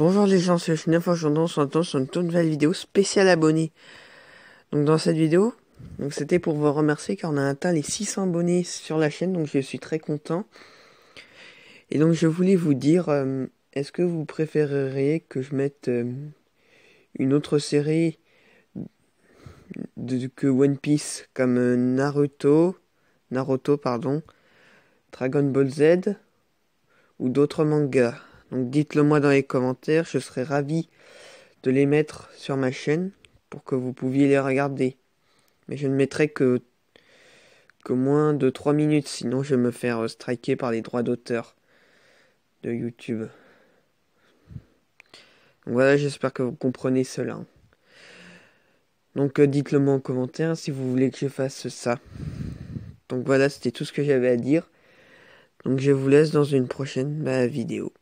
Bonjour les gens, c'est Chenef aujourd'hui on se retrouve sur une toute nouvelle vidéo spéciale abonnés. Donc dans cette vidéo, donc c'était pour vous remercier car on a atteint les 600 abonnés sur la chaîne, donc je suis très content. Et donc je voulais vous dire, euh, est-ce que vous préféreriez que je mette euh, une autre série que One Piece comme euh, Naruto, Naruto pardon, Dragon Ball Z ou d'autres mangas? Donc dites-le moi dans les commentaires, je serais ravi de les mettre sur ma chaîne pour que vous pouviez les regarder. Mais je ne mettrai que, que moins de 3 minutes, sinon je vais me faire striker par les droits d'auteur de YouTube. Donc voilà, j'espère que vous comprenez cela. Donc euh, dites-le moi en commentaire si vous voulez que je fasse ça. Donc voilà, c'était tout ce que j'avais à dire. Donc je vous laisse dans une prochaine bah, vidéo.